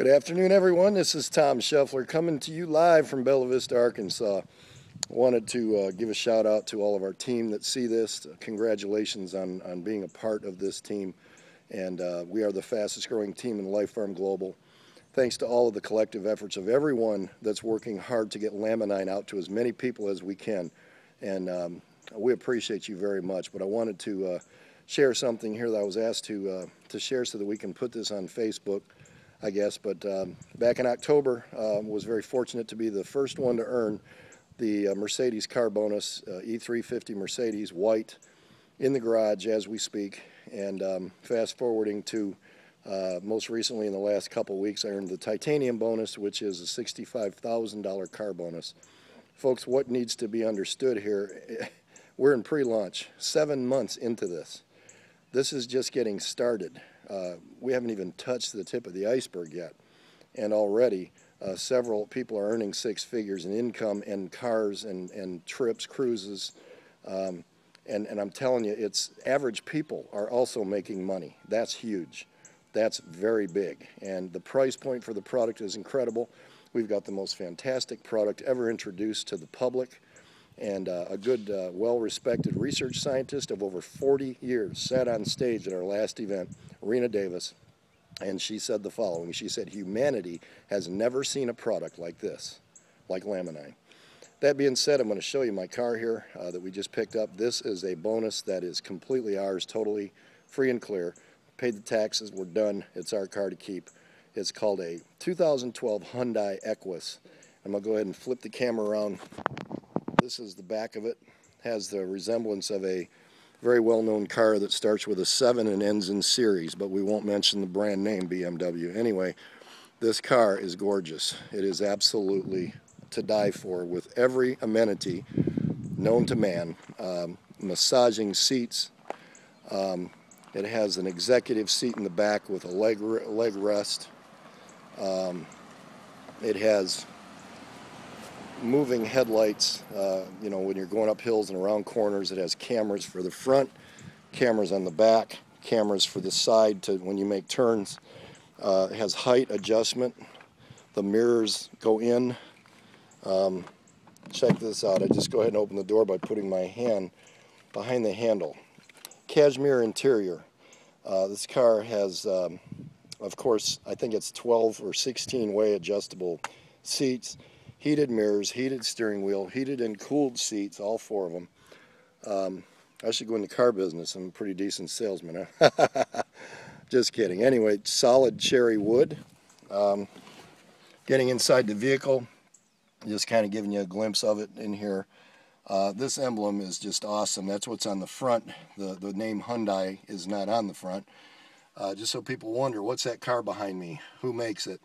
Good afternoon, everyone. This is Tom Scheffler coming to you live from Bella Vista, Arkansas. Wanted to uh, give a shout out to all of our team that see this. Congratulations on, on being a part of this team. And uh, we are the fastest growing team in LifePharm Global. Thanks to all of the collective efforts of everyone that's working hard to get Laminine out to as many people as we can. And um, we appreciate you very much. But I wanted to uh, share something here that I was asked to, uh, to share so that we can put this on Facebook. I guess. But um, back in October, uh, was very fortunate to be the first one to earn the uh, Mercedes car bonus, uh, E350 Mercedes white, in the garage as we speak. And um, fast forwarding to uh, most recently in the last couple weeks, I earned the titanium bonus, which is a $65,000 car bonus. Folks, what needs to be understood here? We're in pre-launch, seven months into this. This is just getting started. Uh, we haven't even touched the tip of the iceberg yet. And already, uh, several people are earning six figures in income and cars and, and trips, cruises. Um, and, and I'm telling you, it's average people are also making money. That's huge. That's very big. And the price point for the product is incredible. We've got the most fantastic product ever introduced to the public and uh, a good, uh, well-respected research scientist of over 40 years sat on stage at our last event, Rena Davis, and she said the following. She said, humanity has never seen a product like this, like Laminine. That being said, I'm going to show you my car here uh, that we just picked up. This is a bonus that is completely ours, totally free and clear. Paid the taxes, we're done. It's our car to keep. It's called a 2012 Hyundai Equus. I'm going to go ahead and flip the camera around this is the back of it. Has the resemblance of a very well-known car that starts with a 7 and ends in series, but we won't mention the brand name BMW. Anyway, this car is gorgeous. It is absolutely to die for with every amenity known to man. Um, massaging seats. Um, it has an executive seat in the back with a leg, leg rest. Um, it has moving headlights. Uh, you know, when you're going up hills and around corners, it has cameras for the front, cameras on the back, cameras for the side to when you make turns. Uh, it has height adjustment. The mirrors go in. Um, check this out. I just go ahead and open the door by putting my hand behind the handle. Cashmere interior. Uh, this car has, um, of course, I think it's 12 or 16 way adjustable seats heated mirrors, heated steering wheel, heated and cooled seats, all four of them. Um, I should go in the car business. I'm a pretty decent salesman. Huh? Just kidding. Anyway, solid cherry wood. Um, getting inside the vehicle, just kind of giving you a glimpse of it in here. Uh, this emblem is just awesome. That's what's on the front. The, the name Hyundai is not on the front. Uh, just so people wonder, what's that car behind me? Who makes it?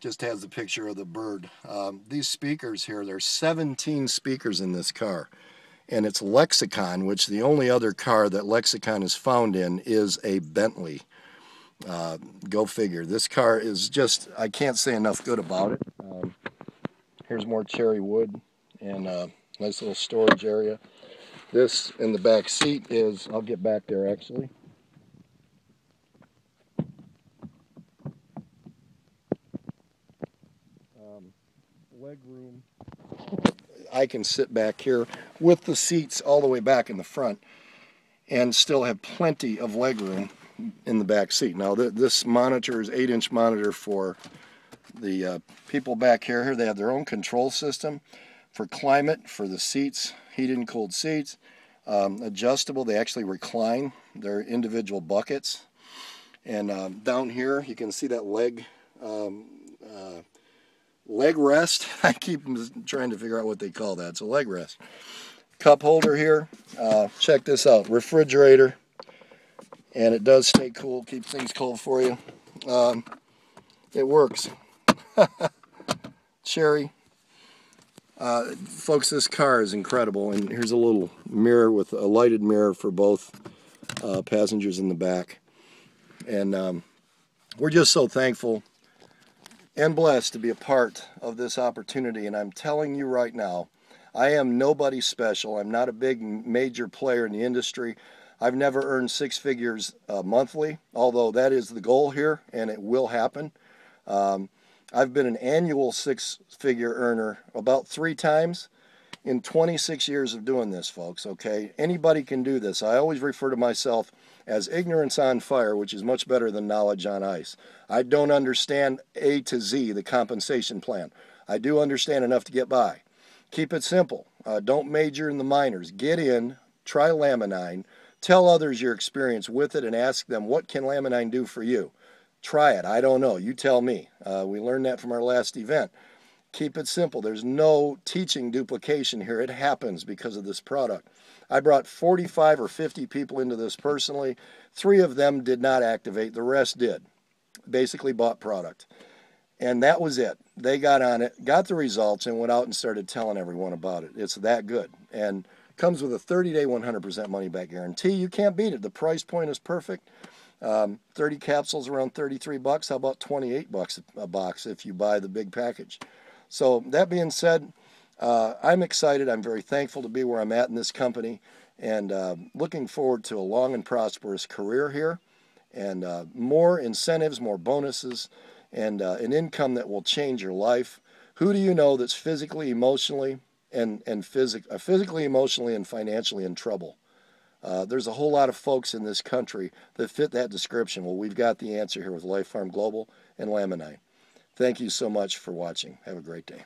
Just has the picture of the bird. Um, these speakers here, there's 17 speakers in this car. And it's Lexicon, which the only other car that Lexicon is found in is a Bentley. Uh, go figure. This car is just, I can't say enough good about it. Um, here's more cherry wood and a nice little storage area. This in the back seat is, I'll get back there actually. Leg room. I can sit back here with the seats all the way back in the front and still have plenty of leg room in the back seat. Now th this monitor is 8-inch monitor for the uh, people back here. Here they have their own control system for climate, for the seats, heated and cooled seats. Um, adjustable, they actually recline. They're individual buckets. And um, down here, you can see that leg um, uh, leg rest. I keep trying to figure out what they call that. A leg rest. Cup holder here. Uh, check this out. Refrigerator. And it does stay cool, keep things cold for you. Um, it works. Cherry. Uh, folks, this car is incredible. And here's a little mirror with a lighted mirror for both uh, passengers in the back. And um, we're just so thankful and blessed to be a part of this opportunity. And I'm telling you right now, I am nobody special. I'm not a big major player in the industry. I've never earned six figures uh, monthly, although that is the goal here and it will happen. Um, I've been an annual six figure earner about three times in 26 years of doing this, folks. Okay, anybody can do this. I always refer to myself as ignorance on fire, which is much better than knowledge on ice. I don't understand A to Z, the compensation plan. I do understand enough to get by. Keep it simple. Uh, don't major in the minors. Get in, try Laminine, tell others your experience with it, and ask them, what can Laminine do for you? Try it. I don't know. You tell me. Uh, we learned that from our last event. Keep it simple. There's no teaching duplication here. It happens because of this product. I brought 45 or 50 people into this personally. Three of them did not activate, the rest did. Basically, bought product. And that was it. They got on it, got the results, and went out and started telling everyone about it. It's that good. And comes with a 30 day 100% money back guarantee. You can't beat it. The price point is perfect. Um, 30 capsules around 33 bucks. How about 28 bucks a box if you buy the big package? So, that being said, uh, I'm excited. I'm very thankful to be where I'm at in this company and uh, looking forward to a long and prosperous career here and uh, more incentives, more bonuses, and uh, an income that will change your life. Who do you know that's physically, emotionally, and, and physic- uh, physically, emotionally, and financially in trouble? Uh, there's a whole lot of folks in this country that fit that description. Well, we've got the answer here with LifePharm Global and Laminine. Thank you so much for watching. Have a great day.